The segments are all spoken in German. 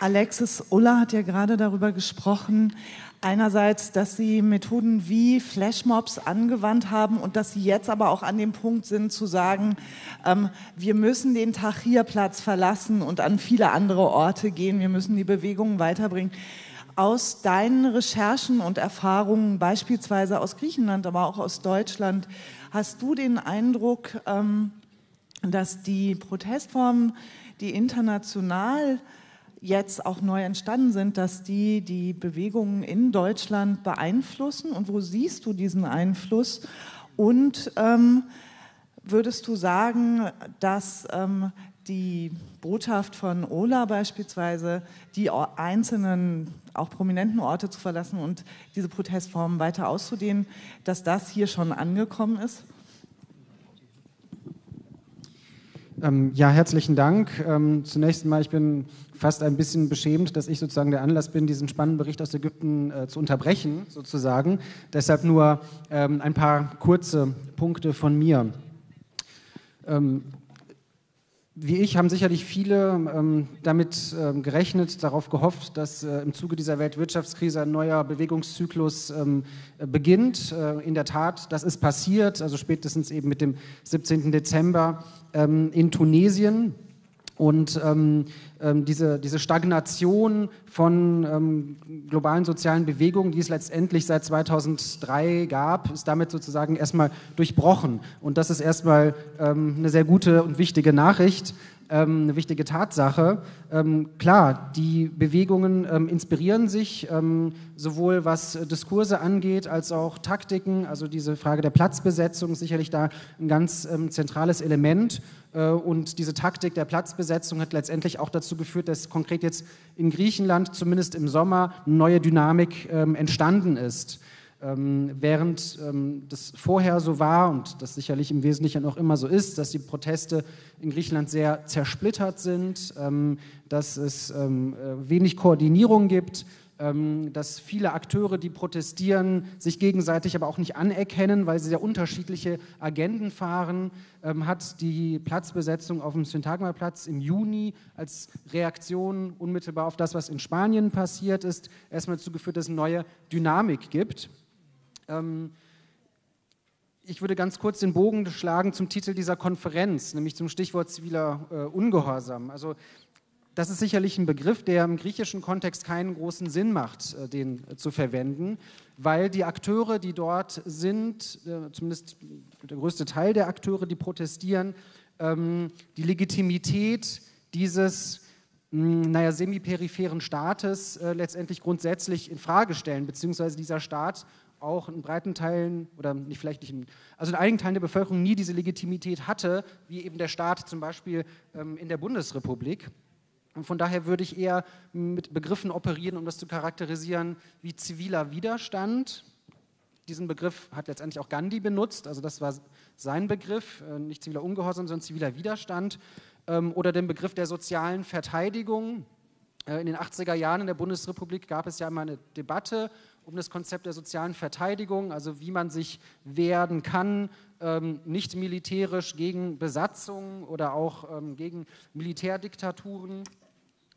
Alexis Ulla hat ja gerade darüber gesprochen, einerseits, dass sie Methoden wie Flashmobs angewandt haben und dass sie jetzt aber auch an dem Punkt sind zu sagen, ähm, wir müssen den Tahrirplatz verlassen und an viele andere Orte gehen, wir müssen die Bewegungen weiterbringen. Aus deinen Recherchen und Erfahrungen, beispielsweise aus Griechenland, aber auch aus Deutschland, hast du den Eindruck, ähm, dass die Protestformen, die international jetzt auch neu entstanden sind, dass die die Bewegungen in Deutschland beeinflussen? Und wo siehst du diesen Einfluss? Und ähm, würdest du sagen, dass ähm, die Botschaft von Ola beispielsweise, die einzelnen, auch prominenten Orte zu verlassen und diese Protestformen weiter auszudehnen, dass das hier schon angekommen ist? Ähm, ja, herzlichen Dank. Ähm, zunächst mal, ich bin fast ein bisschen beschämt, dass ich sozusagen der Anlass bin, diesen spannenden Bericht aus Ägypten äh, zu unterbrechen, sozusagen. Deshalb nur ähm, ein paar kurze Punkte von mir. Ähm, wie ich haben sicherlich viele ähm, damit ähm, gerechnet, darauf gehofft, dass äh, im Zuge dieser Weltwirtschaftskrise ein neuer Bewegungszyklus ähm, beginnt. Äh, in der Tat, das ist passiert, also spätestens eben mit dem 17. Dezember ähm, in Tunesien. Und ähm, ähm, diese, diese Stagnation von ähm, globalen sozialen Bewegungen, die es letztendlich seit 2003 gab, ist damit sozusagen erstmal durchbrochen. Und das ist erstmal ähm, eine sehr gute und wichtige Nachricht ähm, eine wichtige Tatsache. Ähm, klar, die Bewegungen ähm, inspirieren sich, ähm, sowohl was Diskurse angeht, als auch Taktiken. Also diese Frage der Platzbesetzung ist sicherlich da ein ganz ähm, zentrales Element. Äh, und diese Taktik der Platzbesetzung hat letztendlich auch dazu geführt, dass konkret jetzt in Griechenland zumindest im Sommer eine neue Dynamik ähm, entstanden ist. Ähm, während ähm, das vorher so war und das sicherlich im Wesentlichen auch immer so ist, dass die Proteste in Griechenland sehr zersplittert sind, ähm, dass es ähm, äh, wenig Koordinierung gibt, ähm, dass viele Akteure, die protestieren, sich gegenseitig aber auch nicht anerkennen, weil sie sehr unterschiedliche Agenden fahren, ähm, hat die Platzbesetzung auf dem Syntagma-Platz im Juni als Reaktion unmittelbar auf das, was in Spanien passiert ist, erstmal dazu geführt, dass es eine neue Dynamik gibt. Ähm, ich würde ganz kurz den Bogen schlagen zum Titel dieser Konferenz, nämlich zum Stichwort ziviler äh, Ungehorsam. Also das ist sicherlich ein Begriff, der im griechischen Kontext keinen großen Sinn macht, äh, den äh, zu verwenden, weil die Akteure, die dort sind, äh, zumindest der größte Teil der Akteure, die protestieren, ähm, die Legitimität dieses hm, naja, semiperipheren Staates äh, letztendlich grundsätzlich in Frage stellen, beziehungsweise dieser Staat auch in breiten Teilen oder nicht vielleicht nicht in, also in einigen Teilen der Bevölkerung nie diese Legitimität hatte, wie eben der Staat zum Beispiel ähm, in der Bundesrepublik. Und von daher würde ich eher mit Begriffen operieren, um das zu charakterisieren, wie ziviler Widerstand. Diesen Begriff hat letztendlich auch Gandhi benutzt, also das war sein Begriff, äh, nicht ziviler Ungehorsam, sondern ziviler Widerstand. Ähm, oder den Begriff der sozialen Verteidigung. Äh, in den 80er Jahren in der Bundesrepublik gab es ja immer eine Debatte um das Konzept der sozialen Verteidigung, also wie man sich wehren kann, ähm, nicht militärisch gegen Besatzungen oder auch ähm, gegen Militärdiktaturen.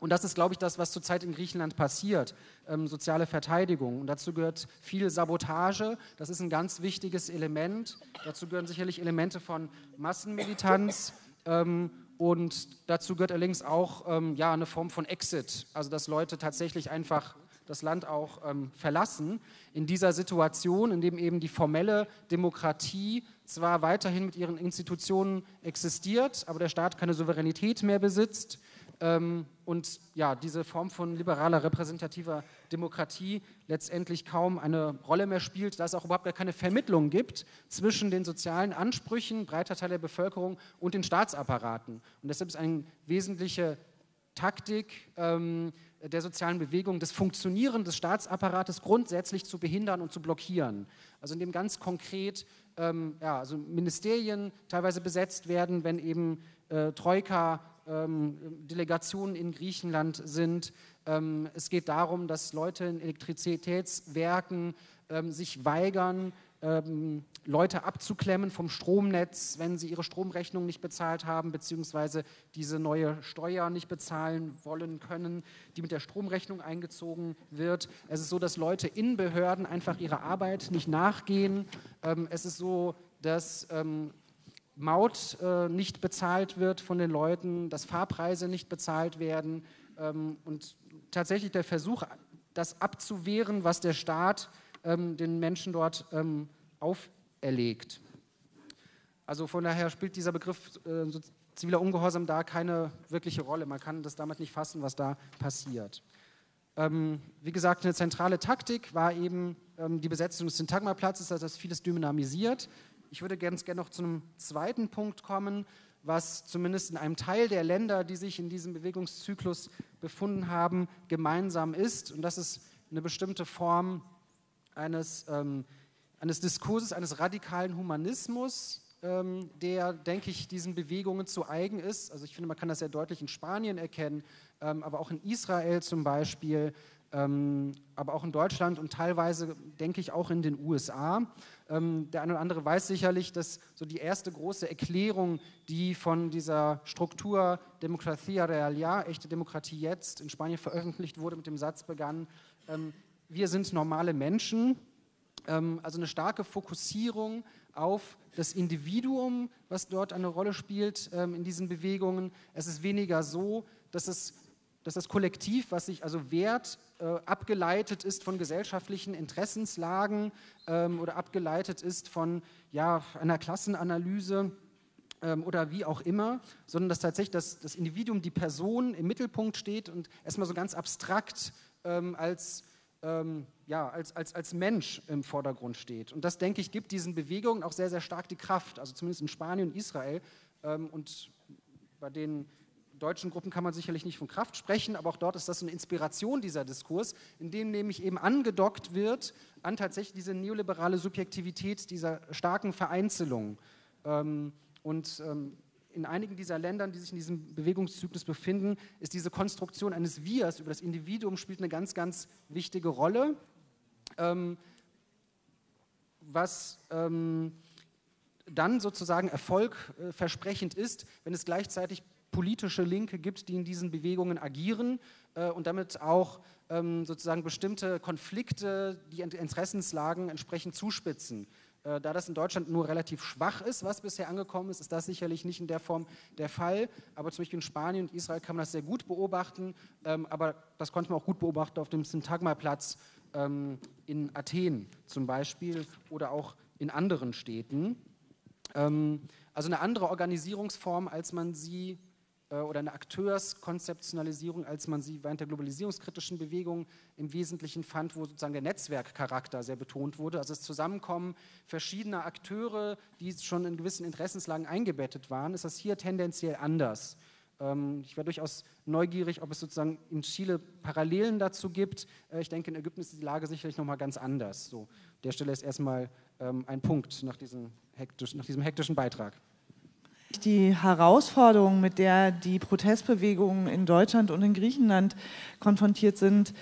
Und das ist, glaube ich, das, was zurzeit in Griechenland passiert, ähm, soziale Verteidigung. Und dazu gehört viel Sabotage, das ist ein ganz wichtiges Element. Dazu gehören sicherlich Elemente von Massenmilitanz. Ähm, und dazu gehört allerdings auch ähm, ja, eine Form von Exit, also dass Leute tatsächlich einfach das Land auch ähm, verlassen. In dieser Situation, in dem eben die formelle Demokratie zwar weiterhin mit ihren Institutionen existiert, aber der Staat keine Souveränität mehr besitzt ähm, und ja, diese Form von liberaler repräsentativer Demokratie letztendlich kaum eine Rolle mehr spielt, da es auch überhaupt keine Vermittlung gibt zwischen den sozialen Ansprüchen breiter Teil der Bevölkerung und den Staatsapparaten. Und deshalb ist eine wesentliche Taktik, ähm, der sozialen Bewegung das Funktionieren des Staatsapparates grundsätzlich zu behindern und zu blockieren. Also indem ganz konkret ähm, ja, also Ministerien teilweise besetzt werden, wenn eben äh, Troika-Delegationen ähm, in Griechenland sind. Ähm, es geht darum, dass Leute in Elektrizitätswerken ähm, sich weigern, ähm, Leute abzuklemmen vom Stromnetz, wenn sie ihre Stromrechnung nicht bezahlt haben, beziehungsweise diese neue Steuer nicht bezahlen wollen können, die mit der Stromrechnung eingezogen wird. Es ist so, dass Leute in Behörden einfach ihrer Arbeit nicht nachgehen. Ähm, es ist so, dass ähm, Maut äh, nicht bezahlt wird von den Leuten, dass Fahrpreise nicht bezahlt werden ähm, und tatsächlich der Versuch, das abzuwehren, was der Staat ähm, den Menschen dort ähm, auferlegt. Also von daher spielt dieser Begriff äh, so ziviler Ungehorsam da keine wirkliche Rolle. Man kann das damit nicht fassen, was da passiert. Ähm, wie gesagt, eine zentrale Taktik war eben ähm, die Besetzung des Syntagmaplatzes, also das vieles dynamisiert. Ich würde ganz gerne noch zu einem zweiten Punkt kommen, was zumindest in einem Teil der Länder, die sich in diesem Bewegungszyklus befunden haben, gemeinsam ist. Und das ist eine bestimmte Form eines, ähm, eines Diskurses, eines radikalen Humanismus, ähm, der, denke ich, diesen Bewegungen zu eigen ist. Also ich finde, man kann das sehr deutlich in Spanien erkennen, ähm, aber auch in Israel zum Beispiel, ähm, aber auch in Deutschland und teilweise, denke ich, auch in den USA. Ähm, der eine oder andere weiß sicherlich, dass so die erste große Erklärung, die von dieser Struktur Democracia Real Ja, echte Demokratie jetzt, in Spanien veröffentlicht wurde, mit dem Satz begann, ähm, wir sind normale Menschen, ähm, also eine starke Fokussierung auf das Individuum, was dort eine Rolle spielt ähm, in diesen Bewegungen. Es ist weniger so, dass es dass das Kollektiv, was sich also wehrt, äh, abgeleitet ist von gesellschaftlichen Interessenslagen ähm, oder abgeleitet ist von ja, einer Klassenanalyse oder wie auch immer, sondern dass tatsächlich das, das, Individuum, die Person im Mittelpunkt steht und erstmal so ganz abstrakt ähm, als, ähm, ja, als, als, als Mensch im Vordergrund steht. Und das, denke ich, gibt diesen Bewegungen auch sehr, sehr stark die Kraft, also zumindest in Spanien und Israel ähm, und bei den deutschen Gruppen kann man sicherlich nicht von Kraft sprechen, aber auch dort ist das eine Inspiration dieser Diskurs, in dem nämlich eben angedockt wird an tatsächlich diese neoliberale Subjektivität dieser starken Vereinzelung. Ähm, und ähm, in einigen dieser Ländern, die sich in diesem Bewegungszyklus befinden, ist diese Konstruktion eines Wirs über das Individuum spielt eine ganz, ganz wichtige Rolle, ähm, was dann sozusagen erfolgversprechend ist, wenn es gleichzeitig politische Linke gibt, die in diesen Bewegungen agieren äh, und damit auch ähm, sozusagen bestimmte Konflikte, die Interessenslagen entsprechend zuspitzen. Äh, da das in Deutschland nur relativ schwach ist, was bisher angekommen ist, ist das sicherlich nicht in der Form der Fall. Aber zum Beispiel in Spanien und Israel kann man das sehr gut beobachten. Ähm, aber das konnte man auch gut beobachten auf dem Syntagma-Platz ähm, in Athen zum Beispiel oder auch in anderen Städten. Ähm, also eine andere Organisierungsform, als man sie oder eine Akteurskonzeptionalisierung, als man sie während der globalisierungskritischen Bewegung im Wesentlichen fand, wo sozusagen der Netzwerkcharakter sehr betont wurde. Also das Zusammenkommen verschiedener Akteure, die schon in gewissen Interessenslagen eingebettet waren, ist das hier tendenziell anders. Ähm, ich wäre durchaus neugierig, ob es sozusagen in Chile Parallelen dazu gibt. Äh, ich denke, in Ägypten ist die Lage sicherlich nochmal ganz anders. So, der Stelle ist erstmal ähm, ein Punkt nach diesem hektischen Beitrag. Die Herausforderung, mit der die Protestbewegungen in Deutschland und in Griechenland konfrontiert sind,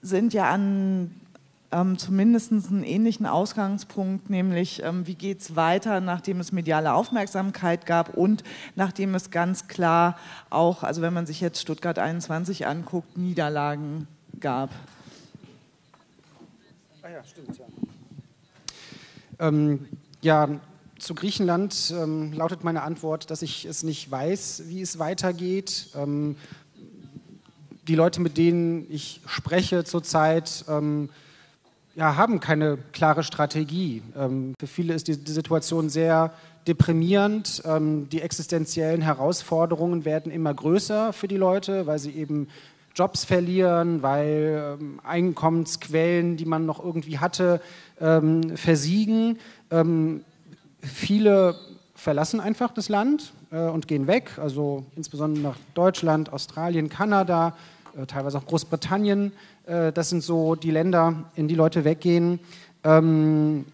sind ja an ähm, zumindest einen ähnlichen Ausgangspunkt, nämlich ähm, wie geht es weiter, nachdem es mediale Aufmerksamkeit gab und nachdem es ganz klar auch, also wenn man sich jetzt Stuttgart 21 anguckt, Niederlagen gab. Ah ja, stimmt, ja. Ähm, ja, zu Griechenland ähm, lautet meine Antwort, dass ich es nicht weiß, wie es weitergeht. Ähm, die Leute, mit denen ich spreche zurzeit, ähm, ja, haben keine klare Strategie. Ähm, für viele ist die, die Situation sehr deprimierend. Ähm, die existenziellen Herausforderungen werden immer größer für die Leute, weil sie eben Jobs verlieren, weil ähm, Einkommensquellen, die man noch irgendwie hatte, versiegen viele verlassen einfach das Land äh, und gehen weg, also insbesondere nach Deutschland, Australien, Kanada, äh, teilweise auch Großbritannien. Äh, das sind so die Länder, in die Leute weggehen. Ähm,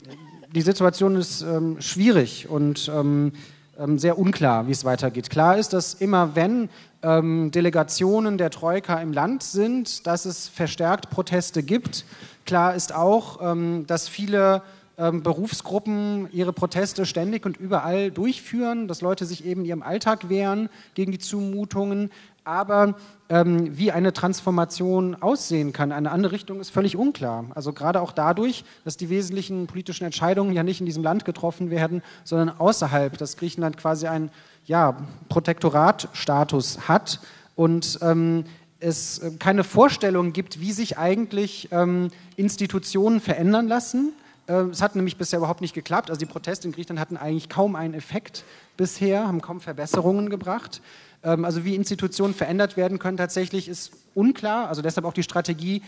die Situation ist ähm, schwierig und ähm, ähm sehr unklar, wie es weitergeht. Klar ist, dass immer wenn ähm, Delegationen der Troika im Land sind, dass es verstärkt Proteste gibt. Klar ist auch, ähm, dass viele Berufsgruppen ihre Proteste ständig und überall durchführen, dass Leute sich eben in ihrem Alltag wehren gegen die Zumutungen. Aber ähm, wie eine Transformation aussehen kann, eine andere Richtung, ist völlig unklar. Also gerade auch dadurch, dass die wesentlichen politischen Entscheidungen ja nicht in diesem Land getroffen werden, sondern außerhalb, dass Griechenland quasi einen ja, Protektoratstatus hat und ähm, es äh, keine Vorstellung gibt, wie sich eigentlich ähm, Institutionen verändern lassen ähm, es hat nämlich bisher überhaupt nicht geklappt. Also die Proteste in Griechenland hatten eigentlich kaum einen Effekt bisher, haben kaum Verbesserungen gebracht. Ähm, also wie Institutionen verändert werden können, tatsächlich ist unklar. Also deshalb auch die Strategie,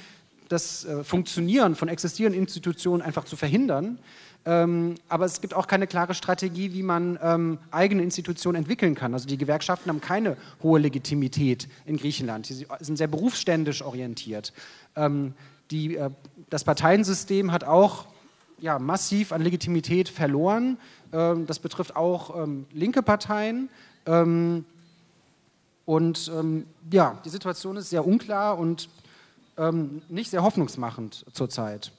das äh, Funktionieren von existierenden Institutionen einfach zu verhindern. Ähm, aber es gibt auch keine klare Strategie, wie man eigene Institutionen entwickeln kann. Also die Gewerkschaften haben keine hohe Legitimität in Griechenland. Sie sind sehr berufsständisch orientiert. Die, äh, das Parteiensystem hat auch ja, massiv an Legitimität verloren. Ähm, das betrifft auch ähm, linke Parteien. Ähm, und ähm, ja, die Situation ist sehr unklar und ähm, nicht sehr hoffnungsmachend zurzeit.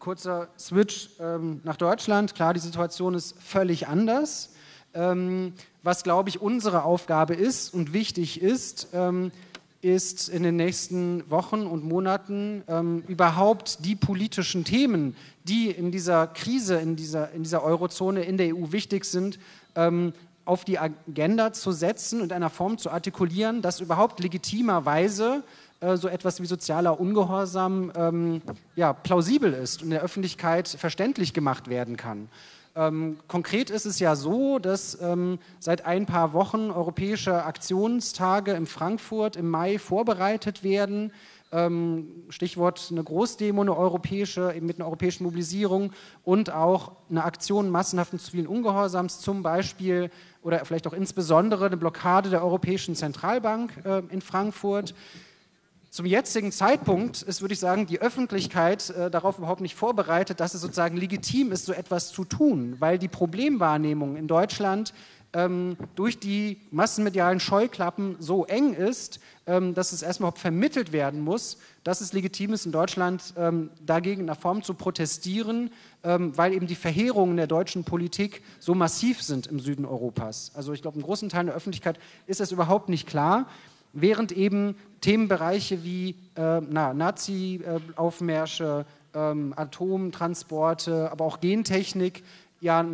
Kurzer Switch nach Deutschland. Klar, die Situation ist völlig anders. was, glaube ich, unsere Aufgabe ist und wichtig ist, ist in den nächsten Wochen und Monaten ähm, überhaupt die politischen Themen, die in dieser Krise, in dieser, in dieser Eurozone, in der EU wichtig sind, ähm, auf die Agenda zu setzen und in einer Form zu artikulieren, dass überhaupt legitimerweise äh, so etwas wie sozialer Ungehorsam ähm, ja, plausibel ist und in der Öffentlichkeit verständlich gemacht werden kann. Ähm, konkret ist es ja so, dass ähm, seit ein paar Wochen europäische Aktionstage in Frankfurt im Mai vorbereitet werden. Ähm, Stichwort eine Großdemo, eine europäische, eben mit einer europäischen Mobilisierung und auch eine Aktion massenhaften zivilen Ungehorsams, zum Beispiel oder vielleicht auch insbesondere eine Blockade der Europäischen Zentralbank äh, in Frankfurt. Zum jetzigen Zeitpunkt ist, würde ich sagen, die Öffentlichkeit äh, darauf überhaupt nicht vorbereitet, dass es sozusagen legitim ist, so etwas zu tun, weil die Problemwahrnehmung in Deutschland ähm, durch die massenmedialen Scheuklappen so eng ist, ähm, dass es erstmal vermittelt werden muss, dass es legitim ist, in Deutschland ähm, dagegen in einer Form zu protestieren, ähm, weil eben die Verheerungen der deutschen Politik so massiv sind im Süden Europas. Also ich glaube, in großen Teilen der Öffentlichkeit ist das überhaupt nicht klar während eben Themenbereiche wie äh, Nazi-Aufmärsche, ähm, Atomtransporte, aber auch Gentechnik ja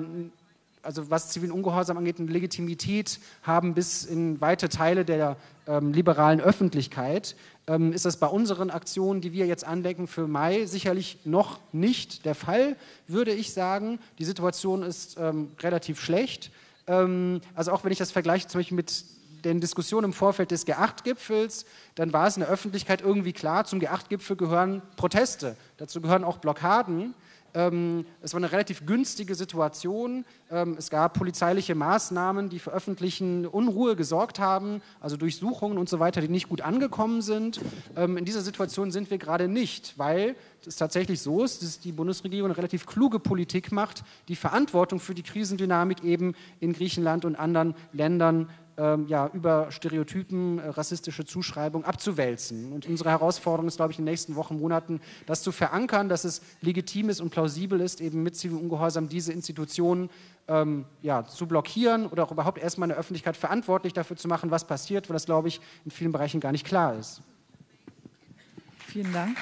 also was zivilen Ungehorsam angeht, eine Legitimität haben bis in weite Teile der ähm, liberalen Öffentlichkeit, ähm, ist das bei unseren Aktionen, die wir jetzt andenken für Mai, sicherlich noch nicht der Fall, würde ich sagen. Die Situation ist ähm, relativ schlecht. Ähm, also auch wenn ich das vergleiche zum Beispiel mit den Diskussionen im Vorfeld des G8-Gipfels, dann war es in der Öffentlichkeit irgendwie klar, zum G8-Gipfel gehören Proteste, dazu gehören auch Blockaden. Ähm, es war eine relativ günstige Situation. Ähm, es gab polizeiliche Maßnahmen, die für öffentlichen Unruhe gesorgt haben, also Durchsuchungen und so weiter, die nicht gut angekommen sind. Ähm, in dieser Situation sind wir gerade nicht, weil es tatsächlich so ist, dass die Bundesregierung eine relativ kluge Politik macht, die Verantwortung für die Krisendynamik eben in Griechenland und anderen Ländern ähm, ja, über Stereotypen, äh, rassistische Zuschreibungen abzuwälzen. Und unsere Herausforderung ist, glaube ich, in den nächsten Wochen, Monaten, das zu verankern, dass es legitim ist und plausibel ist, eben mit zivilem Ungehorsam diese Institutionen ähm, ja, zu blockieren oder auch überhaupt erstmal in der Öffentlichkeit verantwortlich dafür zu machen, was passiert, weil das, glaube ich, in vielen Bereichen gar nicht klar ist. Vielen Dank.